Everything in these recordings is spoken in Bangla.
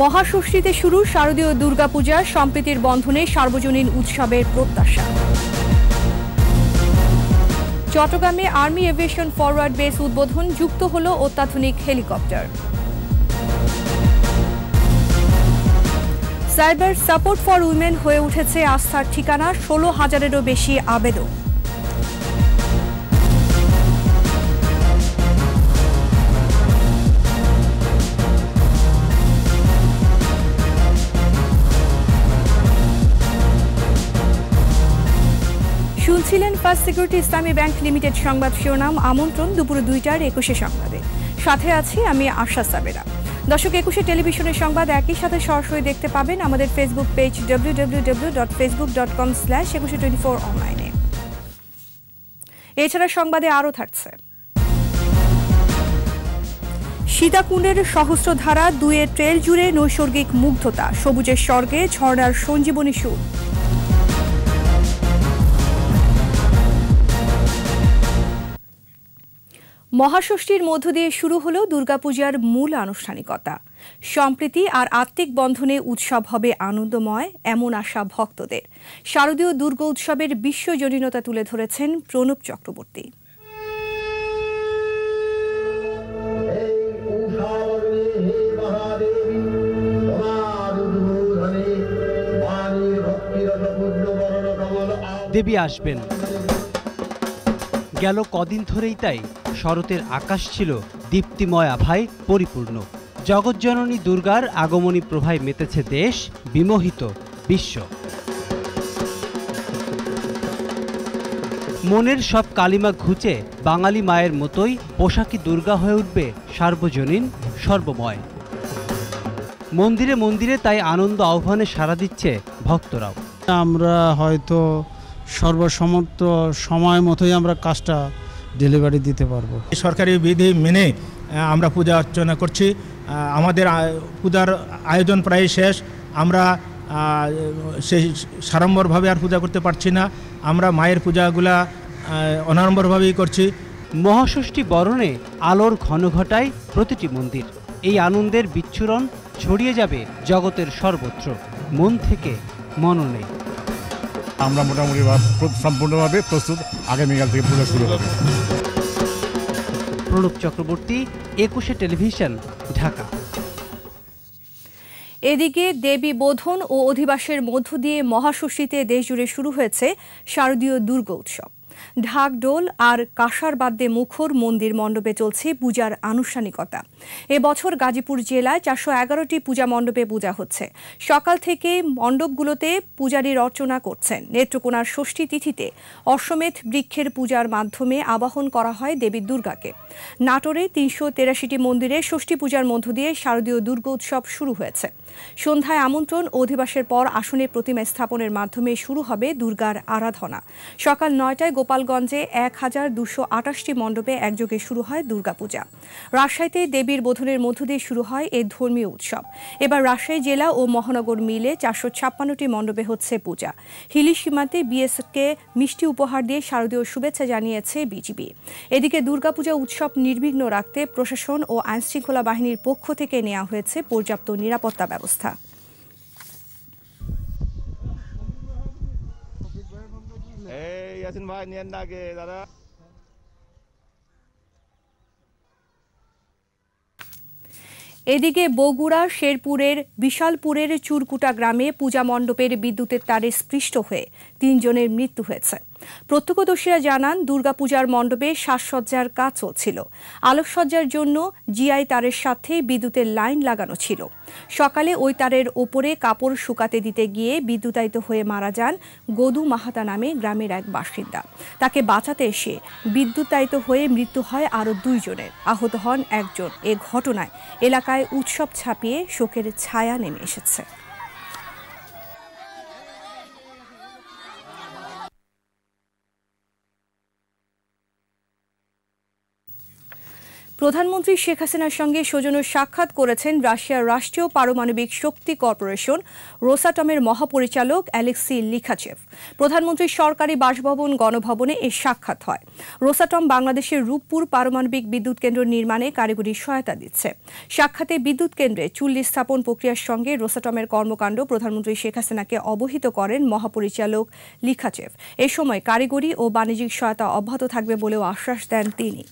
মহাষষ্ঠীতে শুরু শারদীয় দুর্গাপূজা, সম্প্রীতির বন্ধনে সার্বজনীন উৎসবের প্রত্যাশা। চট্টগ্রামে আর্মি এভিয়েশন ফরওয়ার্ড বেস উদ্বোধন, যুক্ত হল অত্যাধুনিক helicopter. Cyber support for women হয়ে উঠেছে আস্থার ঠিকানা, ষোলো হাজারেরও বেশি আবেদন first security Islami bank limited সংবাদ শিরোনাম, আমন্ত্রণ দুপুরে দুইটার একুশে সংবাদে। সাথে আছি আমি আশা সাবেরা। দর্শক, একুশে টেলিভিশনের সংবাদ একই সাথে সরাসরি দেখতে পাবেন আমাদের Facebook page W W W dot Facebook dot com slash Ekushey twenty four অনলাইনে। এছাড়া সংবাদে আরও থাকছে। সীতাকুণ্ডের সহস্রধারা দুয়ের ট্রেল জুড়ে নৈসর্গিক মুগ্ধতা, সবুজের স্বর্গে ঝর্ণার সঞ্জীবনী সুর। মহাষষ্ঠীর মধ্য দিয়ে শুরু হলো দুর্গাপূজার মূল আনুষ্ঠানিকতা। সম্প্রীতি আর আত্মিক বন্ধনে উৎসব হবে আনন্দময়, এমন আশা ভক্তদের। শারদীয় দুর্গ উৎসবের বিশ্বজনীনতা তুলে ধরেছেন প্রণব চক্রবর্তী। দেবী আসবেন। গেল কদিন ধরেই তাই। শরতের আকাশ ছিল দীপ্তিময়, আভায় পরিপূর্ণ। জগজ্জননী দুর্গার আগমনী প্রভায় মেতেছে দেশ বিমোহিত বিশ্ব। মনের সব কালিমা ঘুচে বাঙালি মায়ের মতোই পোশাকি দুর্গা হয়ে উঠবে সার্বজনীন সর্বময়। মন্দিরে মন্দিরে তাই আনন্দ আহ্বানে সাড়া দিচ্ছে ভক্তরাও। আমরা হয়তো সর্বসমর্থ সময় মতোই আমরা কাজটা ডেলিভারি দিতে পারব। সরকারি বিধি মেনে আমরা পূজা অর্চনা করছি। আমাদের পূজার আয়োজন প্রায় শেষ। আমরা সেই সাড়ম্বরভাবে আর পূজা করতে পারছি না। আমরা মায়ের পূজাগুলা আহ, অনাড়ম্বরভাবেই করছি। মহাষষ্ঠী বরণে আলোর ঘন ঘটায় প্রতিটি মন্দির। এই আনন্দের বিচ্ছুরণ ছড়িয়ে যাবে জগতের সর্বত্র। মন থেকে মননে। আমরা মোটামুটি সম্পূর্ণভাবে প্রস্তুত। আগামীকাল থেকে পূজা শুরু হবে। প্রণব চক্রবর্তী একুশে টেলিভিশন ঢাকা। এদিকে দেবী বোধন ও অধিবাসের মধ্য দিয়ে মহাষষ্ঠীতে দেশজুড়ে শুরু হয়েছে শারদীয় দুর্গ উৎসব ঢাক ডোল আর কাঁসার বাদ্যে মুখর মন্দির মণ্ডপে চলছে পূজার আনুষ্ঠানিকতা। এবছর গাজীপুর জেলায় চারশো এগারোটি পূজা মণ্ডপে পূজা হচ্ছে। সকাল থেকে মণ্ডপগুলোতে পূজারীর অর্চনা করছেন। নেত্রকোনার ষষ্ঠী তিথিতে অশ্বমেধ বৃক্ষের পূজার মাধ্যমে আবাহন করা হয় দেবী দুর্গাকে। নাটোরে তিনশো তেরাশিটি মন্দিরে ষষ্ঠী পূজার মধ্য দিয়ে শারদীয় দুর্গোৎসব শুরু হয়েছে। সন্ধ্যায় আমন্ত্রণ, অধিবাসের পর আসনে প্রতিমা স্থাপনের মাধ্যমে শুরু হবে দুর্গার আরাধনা। সকাল নয়টায় গোপালগঞ্জে এক হাজার দুশো আটাশটি মণ্ডপে একযোগে শুরু হয় দুর্গাপূজা। রাজশাহীতে দেবীর বোধনের মধ্য দিয়ে শুরু হয় এই ধর্মীয় উৎসব। এবার রাজশাহী জেলা ও মহানগর মিলে চারশো ছাপ্পান্নটি মণ্ডপে হচ্ছে পূজা। হিলি সীমান্তে বিএসকে মিষ্টি উপহার দিয়ে শারদীয় শুভেচ্ছা জানিয়েছে বিজিবি। এদিকে দুর্গাপূজা উৎসব নির্বিঘ্ন রাখতে প্রশাসন ও আইনশৃঙ্খলা বাহিনীর পক্ষ থেকে নেওয়া হয়েছে পর্যাপ্ত নিরাপত্তা ব্যবস্থা। ভাই না দাদা। এদিকে বগুড়া শেরপুরের বিশালপুরের চুরকুটা গ্রামে পূজা মণ্ডপের বিদ্যুতের তারে স্পৃষ্ট হয়ে তিনজনের মৃত্যু হয়েছে। প্রত্যক্ষদর্শীরা জানান, দুর্গাপূজার মণ্ডপে সাজসজ্জার কাজ চলছিল। আলোকসজ্জার জন্য জিআই তারের সাথে বিদ্যুতের লাইন লাগানো ছিল। সকালে ওই তারের ওপরে কাপড় শুকাতে দিতে গিয়ে বিদ্যুতায়িত হয়ে মারা যান গদু মাহাতা নামে গ্রামের এক বাসিন্দা। তাকে বাঁচাতে এসে বিদ্যুতায়িত হয়ে মৃত্যু হয় আরও দুইজনের। আহত হন একজন। এ ঘটনায় এলাকায় উৎসব ছাপিয়ে শোকের ছায়া নেমে এসেছে। প্রধানমন্ত্রী শেখ হাসিনার সঙ্গে সৌজন্য সাক্ষাৎ করেছেন রাশিয়ার রাষ্ট্রীয় পারমাণবিক শক্তি কর্পোরেশন, রোসাটমের মহাপরিচালক অ্যালেক্সি লিখাচেভ। প্রধানমন্ত্রীর সরকারি বাসভবন, গণভবনে এই সাক্ষাৎ হয়। রোসাটম বাংলাদেশের রূপপুর পারমাণবিক বিদ্যুৎ কেন্দ্র নির্মাণে কারিগরি সহায়তা দিচ্ছে। সাক্ষাতে বিদ্যুৎ কেন্দ্রে চুল্লি স্থাপন প্রক্রিয়ার সঙ্গে রোসাটমের কর্মকাণ্ড প্রধানমন্ত্রী শেখ হাসিনাকে অবহিত করেন মহাপরিচালক লিখাচেভ। এ সময় কারিগরি ও বাণিজ্যিক সহায়তা অব্যাহত থাকবে বলেও আশ্বাস দেন তিনি।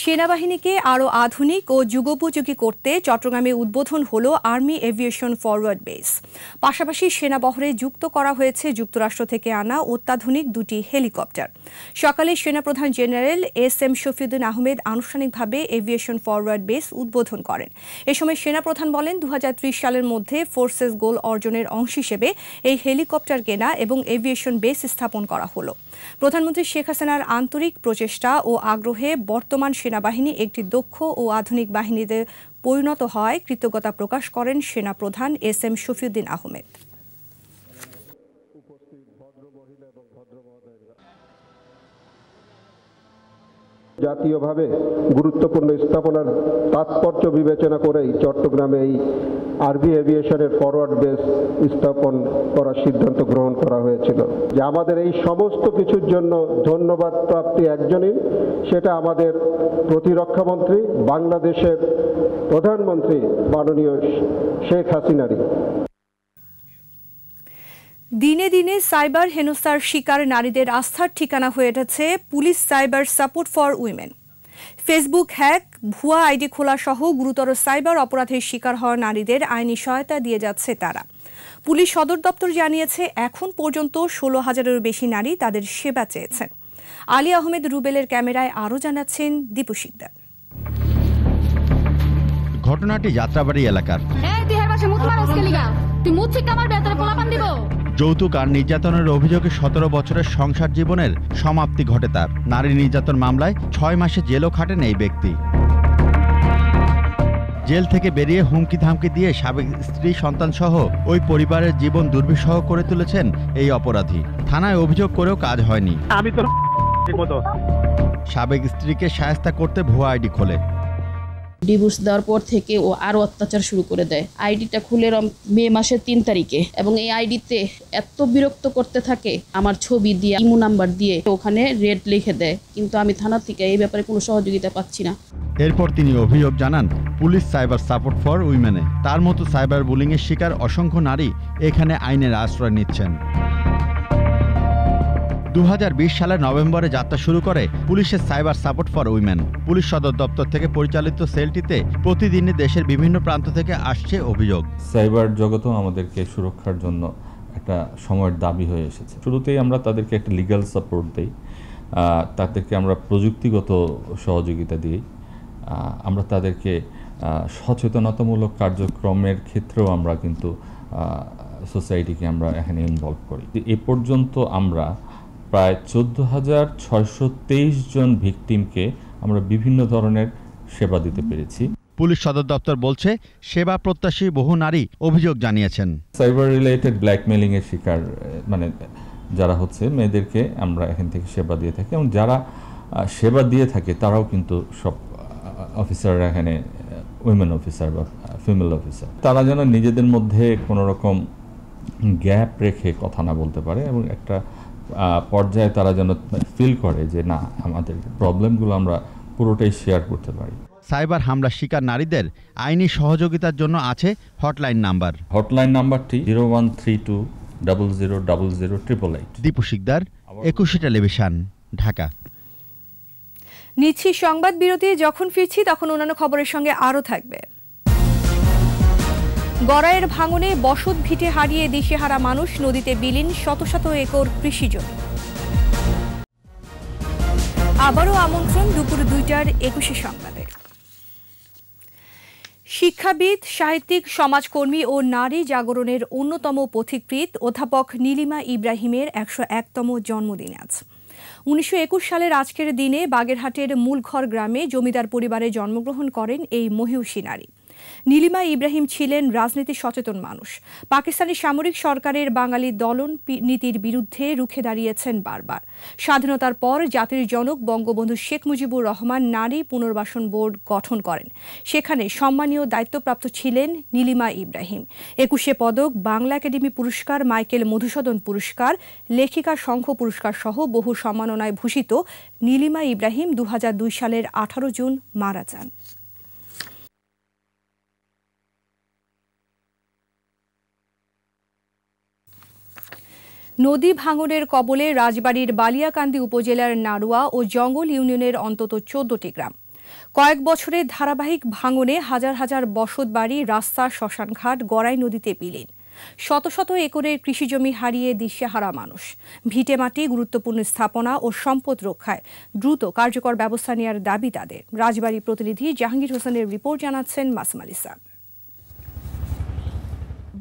সেনাবাহিনীকে আরও আধুনিক ও যুগোপযোগী করতে চট্টগ্রামে উদ্বোধন হল আর্মি এভিয়েশন ফরওয়ার্ড বেস। পাশাপাশি সেনাবহরে যুক্ত করা হয়েছে যুক্তরাষ্ট্র থেকে আনা অত্যাধুনিক দুটি হেলিকপ্টার। সকালে সেনাপ্রধান general S M Shafiuddin Ahmed আনুষ্ঠানিকভাবে এভিয়েশন ফরওয়ার্ড বেস উদ্বোধন করেন। এ সময় সেনাপ্রধান বলেন দু হাজার ত্রিশ সালের মধ্যে ফোর্সেস গোল অর্জনের অংশ হিসেবে এই হেলিকপ্টার কেনা এবং এভিয়েশন বেস স্থাপন করা হলো। প্রধানমন্ত্রী শেখ হাসিনার আন্তরিক প্রচেষ্টা ও আগ্রহে বর্তমান সেনাবাহিনী একটি দক্ষ ও আধুনিক বাহিনীতে পরিণত হয় কৃতজ্ঞতা প্রকাশ করেন সেনাপ্রধান এস এম শফিউদ্দিন আহমেদ। জাতীয়ভাবে গুরুত্বপূর্ণ স্থাপনার তাৎপর্য বিবেচনা করেই চট্টগ্রামে এই আরবি এভিয়েশনের ফরওয়ার্ড বেস স্থাপন করার সিদ্ধান্ত গ্রহণ করা হয়েছিল। যে আমাদের এই সমস্ত কিছুর জন্য ধন্যবাদ প্রাপ্তি একজনই, সেটা আমাদের প্রতিরক্ষামন্ত্রী বাংলাদেশের প্রধানমন্ত্রী মাননীয় শেখ হাসিনারই। দিনে দিনে সাইবার হেনস্থার শিকার নারীদের আস্থার ঠিকানা হয়ে উঠেছে police cyber support for women. Facebook hack ভুয়া আইডি খোলা সহ গুরুতর সাইবার অপরাধের শিকার হওয়া নারীদের আইনি সহায়তা দিয়ে যাচ্ছে তারা। পুলিশ সদর দপ্তর জানিয়েছে এখন পর্যন্ত ষোলো হাজারেরও বেশি নারী তাদের সেবা চেয়েছেন। আলী আহমেদ রুবেলের ক্যামেরায় আরও জানাচ্ছেন দীপু সিকদার ঘটনাটি যাত্রাবাড়ি এলাকার। যৌতুক আর নির্যাতনের অভিযোগে সতেরো বছরের সংসার জীবনের সমাপ্তি ঘটে তার। নারী নির্যাতন মামলায় ছয় মাসে জেলও খাটেন এই ব্যক্তি। জেল থেকে বেরিয়ে হুমকি ধামকি দিয়ে সাবেক স্ত্রী সন্তান সহ ওই পরিবারের জীবন দুর্বিষহ করে তুলেছেন এই অপরাধী। থানায় অভিযোগ করেও কাজ হয়নি। আমি তো সাবেক স্ত্রীকে সায়স্তা করতে ভুয়া আইডি খোলে। ডিভোর্স দেওয়ার পর থেকে ও আরও অত্যাচার শুরু করে দেয়। আইডিটা খুলে মে মাসের তিন তারিখে। এবং এই আইডিতে এত বিরক্ত করতে থাকে, আমার ছবি দিয়ে, ইমো নাম্বার দিয়ে ওখানে রেড লিখে দেয়। কিন্তু আমি থানা থেকে এই ব্যাপারে কোনো সহযোগিতা পাচ্ছি না। এরপর তিনি অভিযোগ জানান, পুলিশ সাইবার সাপোর্ট ফর উইমেনে। তার মতো সাইবার বুলিংয়ের শিকার অসংখ্য নারী এখানে আইনের আশ্রয় নিচ্ছেন। দু হাজার বিশ সালের নভেম্বরে যাত্রা শুরু করে পুলিশের cyber support for women. Police সদর দপ্তর থেকে পরিচালিত সেলটিতে প্রতিদিনই দেশের বিভিন্ন প্রান্ত থেকে আসছে অভিযোগ। সাইবার জগতেও আমাদেরকে সুরক্ষার জন্য একটা সময়ের দাবি হয়ে এসেছে। শুরুতেই আমরা তাদেরকে একটা লিগ্যাল সাপোর্ট দিই তাদেরকে আমরা প্রযুক্তিগত সহযোগিতা দিই আমরা তাদেরকে সচেতনতামূলক কার্যক্রমের ক্ষেত্রেও আমরা কিন্তু সোসাইটিকে আমরা এখানে ইনভলভ করি। এ পর্যন্ত আমরা প্রায় চোদ্দ হাজার ছয়শো তেইশ জন ভিকটিমকে আমরা বিভিন্ন ধরনের সেবা দিতে পেরেছি। পুলিশ সদর দপ্তর বলছে সেবা প্রত্যাশী বহু নারী অভিযোগ জানিয়েছেন। সাইবার রিলেটেড ব্ল্যাকমেলিং এর শিকার মানে যারা হচ্ছে মেয়েদেরকে আমরা এখান থেকে সেবা দিয়ে থাকি এবং যারা সেবা দিয়ে থাকে তারাও কিন্তু সব অফিসাররা এখানে উইমেন অফিসার বা ফিমেল অফিসার তারা যেন নিজেদের মধ্যে কোনো রকম গ্যাপ রেখে কথা না বলতে পারে এবং একটা পর্যায়ে তারা যেন ফিল করে যে না আমাদের প্রবলেমগুলো আমরা পুরোটাই শেয়ার করতে পারি। সাইবার হামলা শিকার নারীদের আইনি সহযোগিতার জন্য আছে হটলাইন নাম্বার। হটলাইন নাম্বারটি zero one three two double zero double zero triple eight Dipu Shikdar Ekushey television Dhaka. নিচ্ছি সংবাদ বিরতি যখন ফিরছি তখন অন্যান্য খবরের সঙ্গে আরও থাকবে। গড়াইয়ের ভাঙনে বসত ভিটে হারিয়ে দিশেহারা মানুষ নদীতে বিলীন শত শত একর কৃষি জমি। আবারও আমন্ত্রণ দুপুর দুইটার একুশে সংবাদে। শিক্ষাবিদ, সাহিত্যিক, সমাজকর্মী ও নারী জাগরণের অন্যতম পথিকৃৎ অধ্যাপক নীলিমা ইব্রাহিমের একশো একতম জন্মদিন আজ। উনিশশো একুশ সালের আজকের দিনে বাগেরহাটের মূলঘর গ্রামে জমিদার পরিবারে জন্মগ্রহণ করেন এই মহিষী নারী। নীলিমা ইব্রাহিম ছিলেন রাজনীতি সচেতন মানুষ। পাকিস্তানি সামরিক সরকারের বাঙালি দলন নীতির বিরুদ্ধে রুখে দাঁড়িয়েছেন বারবার। স্বাধীনতার পর জাতির জনক বঙ্গবন্ধু শেখ মুজিবুর রহমান নারী পুনর্বাসন বোর্ড গঠন করেন। সেখানে সম্মানীয় দায়িত্বপ্রাপ্ত ছিলেন নীলিমা ইব্রাহিম। একুশে পদক বাংলা একাডেমি পুরস্কার, মাইকেল মধুসূদন পুরস্কার, লেখিকা সংঘ পুরস্কার সহ বহু সম্মাননায় ভূষিত নীলিমা ইব্রাহিম দু হাজার দুই সালের আঠারো জুন মারা যান। নদী ভাঙনের কবলে রাজবাড়ির বালিয়াকান্দি উপজেলার নাড়ুয়া ও জঙ্গল ইউনিয়নের অন্তত চোদ্দটি গ্রাম। কয়েক বছরের ধারাবাহিক ভাঙনে হাজার হাজার বসতবাড়ি রাস্তা, শ্মশানঘাট, গড়াই নদীতে বিলীন। শত শত একরের কৃষিজমি হারিয়ে দিশেহারা মানুষ। ভিটেমাটি গুরুত্বপূর্ণ স্থাপনা ও সম্পদ রক্ষায় দ্রুত কার্যকর ব্যবস্থা নেওয়ার দাবি তাদের। রাজবাড়ী প্রতিনিধি জাহাঙ্গীর হোসেনের রিপোর্ট জানাচ্ছেন মাসুম আলিসা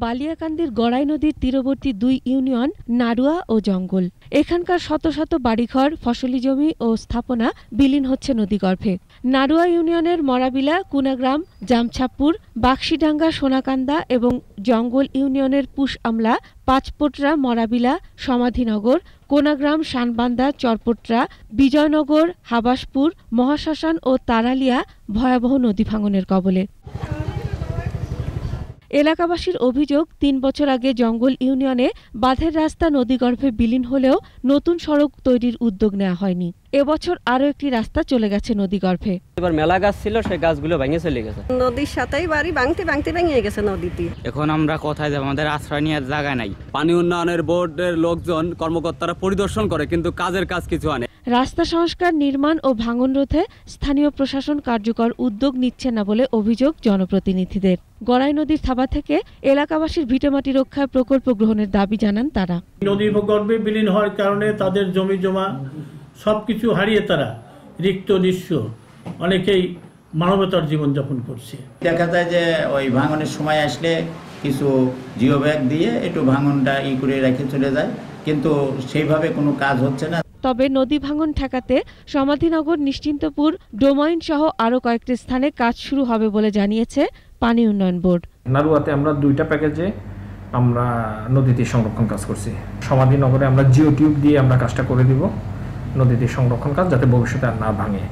বালিয়াকান্দির গড়াই নদীর তীরবর্তী দুই ইউনিয়ন নাড়ুয়া ও জঙ্গল। এখানকার শত শত বাড়িঘর, ফসলি জমি ও স্থাপনা বিলীন হচ্ছে নদীগর্ভে নারুয়া ইউনিয়নের মরাবিলা, কুনাগ্রাম জামছাপুর বাক্সিডাঙ্গা, সোনাকান্দা এবং জঙ্গল ইউনিয়নের পুশ আমলা, পাঁচপোটরা মরাবিলা, সমাধিনগর, কোনাগ্রাম শানবান্দা চরপোটরা, বিজয়নগর, হাবাসপুর, মহাশ্মশান ও তারালিয়া ভয়াবহ নদী ভাঙনের কবলে। এলাকাবাসীর অভিযোগ তিন বছর আগে জঙ্গল ইউনিয়নে বাঁধের রাস্তা নদীগর্ভে বিলীন হলেও নতুন সড়ক তৈরির উদ্যোগ নেওয়া হয়নি। এবছর আরও একটি রাস্তা চলে গেছে নদীগর্ভে। এবার মেলা গাছ ছিল সেই গাছগুলো ভেঙে চলে গেছে। নদীর সাথেই বাড়ি ভাঙতে ভাঙতে ভেঙে গেছে নদীতে এখন আমরা কোথায় যাব? আমাদের আশ্রয় নেওয়ার জায়গা নাই। পানি উন্নয়নের বোর্ডের লোকজন কর্মকর্তারা পরিদর্শন করে কিন্তু কাজের কাজ কিছু আনে রাস্তা সংস্কার নির্মাণ ও ভাঙন রোধে স্থানীয় প্রশাসন কার্যকর উদ্যোগ নিচ্ছে না বলে অভিযোগ জনপ্রতিনিধিদের। গড়াই নদীর থাবা থেকে এলাকাবাসীর ভিটেমাটি রক্ষায় প্রকল্প গ্রহণের দাবি জানান তারা। নদী গর্ভে বিলীন হওয়ার কারণে তাদের জমি জমা সব কিছু হারিয়ে তারা রিক্ত নিঃস্ব অনেকেই মানবতার জীবনযাপন করছে। দেখা যায় যে ওই ভাঙনের সময় আসলে কিছু জিও ব্যাগ দিয়ে একটু ভাঙনটা ই করে রেখে চলে যায় কিন্তু সেইভাবে কোনো কাজ হচ্ছে না। তবে নদী ভাঙন ঠেকাতে সমাধিনগর নিশ্চিন্তপুর ডোমাইন সহ আরও কয়েকটি স্থানে কাজ শুরু হবে বলে জানিয়েছে পানি উন্নয়ন বোর্ড। নারুয়াতে আমরা দুইটা প্যাকেজে আমরা নদীতে সংরক্ষণ কাজ করছি। সমাধি নগরে আমরা জিও টিউব দিয়ে আমরা কাজটা করে দিব নদীতে সংরক্ষণ কাজ যাতে ভবিষ্যতে আর না ভাঙে।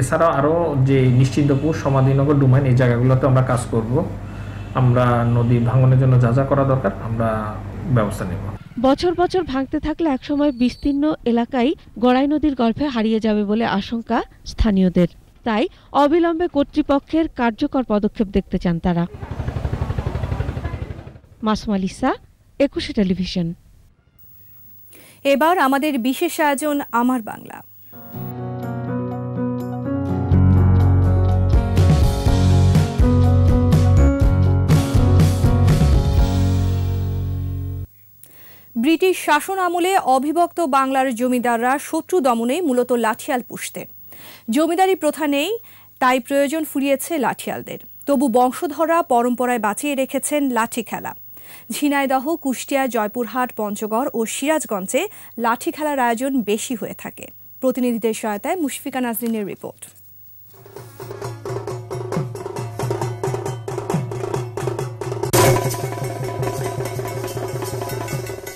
এছাড়াও আরও যে নিশ্চিন্তপুর সমাধিনগর, ডুমাইন এই জায়গাগুলোতে আমরা কাজ করব। আমরা নদী ভাঙনের জন্য যা যা করা দরকার আমরা ব্যবস্থা নেব। বছর বছর ভাঙতে থাকলে একসময় বিস্তীর্ণ এলাকায় গড়াই নদীর গর্ভে হারিয়ে যাবে বলে আশঙ্কা স্থানীয়দের। তাই অবিলম্বে কর্তৃপক্ষের কার্যকর পদক্ষেপ দেখতে চান তারা। মাসমালিসা একুশে টেলিভিশন। এবার আমাদের বিশেষ আয়োজন আমার বাংলা। ব্রিটিশ শাসন আমলে অবিভক্ত বাংলার জমিদাররা শত্রু দমনে মূলত লাঠিয়াল পুষতেন জমিদারি প্রথা নেই, তাই প্রয়োজন ফুরিয়েছে লাঠিয়ালদের। তবু বংশধররা পরম্পরায় বাঁচিয়ে রেখেছেন লাঠি খেলা। ঝিনাইদহ, কুষ্টিয়া, জয়পুরহাট, পঞ্চগড় ও সিরাজগঞ্জে লাঠি খেলার আয়োজন বেশি হয়ে থাকে। প্রতিনিধিদের সহায়তায় মুশফিকা নাজরিনের রিপোর্ট।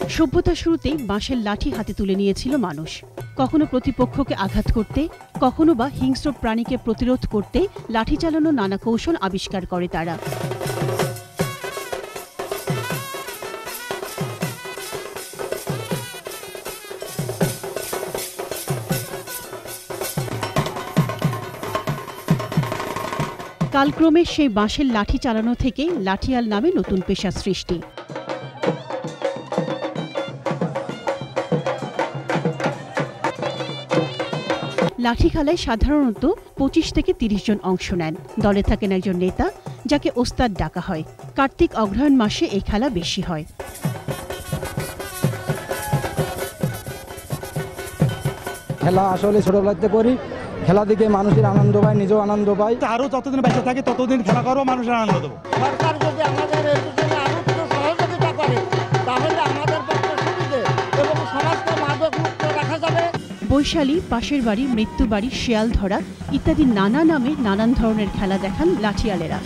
সভ্যতার শুরুতেই বাঁশের লাঠি হাতে তুলে নিয়েছিল মানুষ। কখনো প্রতিপক্ষকে আঘাত করতে, কখনো বা হিংস্র প্রাণীকে প্রতিরোধ করতে লাঠি চালানো নানা কৌশল আবিষ্কার করে তারা। কালক্রমে সেই বাঁশের লাঠি চালানো থেকে লাঠিয়াল নামে নতুন পেশা সৃষ্টি। লাঠি খেলায় সাধারণত পঁচিশ থেকে তিরিশ জন অংশ নেন। দলে থাকেন একজন নেতা, যাকে ওস্তাদ ডাকা হয়। কার্তিক অগ্রহায়ণ মাসে এই খেলা বেশি হয়। খেলা আসলে ছোটবেলাতে করি। খেলা দিকে মানুষের আনন্দ পায় নিজেও আনন্দ পায়। আরও যতদিন বেঁচে থাকে ততদিন খেলা করো মানুষের আনন্দ দেবো। সরকার যদি আমাদের সহযোগিতা করে তাহলে আমাদের এবং সমাজকে মাদক মুক্ত রাখা যাবে। বৈশালী পাশের বাড়ি মৃত্যু বাড়ি শেয়াল ধরা ইত্যাদি নানা নামে নানান ধরনের খেলা দেখান লাঠিয়ালেরা।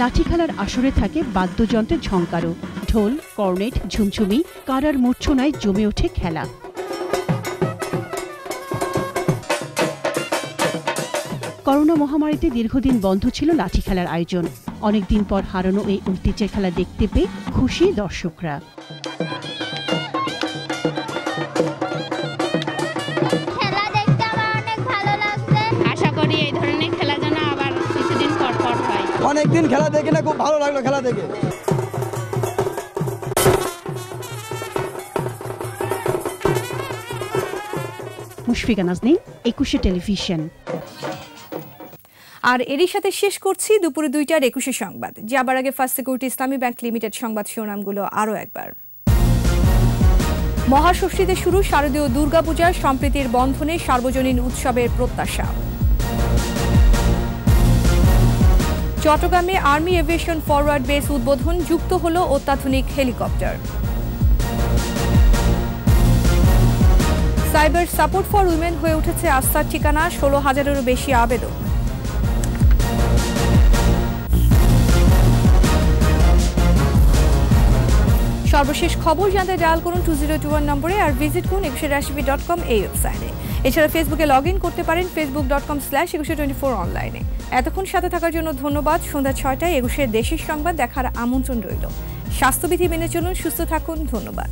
লাঠি খেলার আসরে থাকে বাদ্যযন্ত্রের ঝংকারও। ঢোল কর্নেট ঝুমঝুমি কারার মূর্ছনায় জমে ওঠে খেলা। করোনা মহামারীতে দীর্ঘদিন বন্ধ ছিল লাঠি খেলার আয়োজন। অনেকদিন পর হারানো এই ঐতিহ্যের খেলা দেখতে পেয়ে খুশি দর্শকরা। খেলা দেখতে আমার অনেক ভালো লাগছে। আশা করি এই ধরনের খেলা যেন আবার কিছুদিন পর পর অনেকদিন খেলা দেখে না খুব ভালো লাগল খেলা দেখে। মুশফিকা নাজনীন একুশে টেলিভিশন। আর এরই সাথে শেষ করছি দুপুরে দুইটার একুশে সংবাদ। যাবার আগে first security Islami bank limited সংবাদ শিরোনামগুলো আরও একবার। মহাষষ্ঠীতে শুরু শারদীয় দুর্গাপূজার সম্প্রীতির বন্ধনে সার্বজনীন উৎসবের প্রত্যাশা। চট্টগ্রামে আর্মি এভিয়েশন ফরওয়ার্ড বেস উদ্বোধন যুক্ত হল অত্যাধুনিক helicopter. Cyber support for women হয়ে উঠেছে আস্থার ঠিকানা, ষোলো হাজারেরও বেশি আবেদন সর্বশেষ খবর জানতে ডায়াল করুন টু জিরো টু ওয়ান নম্বরে আর ভিজিট করুন একুশে রাশিবি ডট কম এই ওয়েবসাইটে এছাড়া ফেসবুকে লগ ইন করতে পারেন Facebook dot com slash Ekushey twenty four অনলাইনে এতক্ষণ সাথে থাকার জন্য ধন্যবাদ। সন্ধ্যা ছয়টায় একুশের দেশের সংবাদ দেখার আমন্ত্রণ রইল। স্বাস্থ্যবিধি মেনে চলুন, সুস্থ থাকুন। ধন্যবাদ।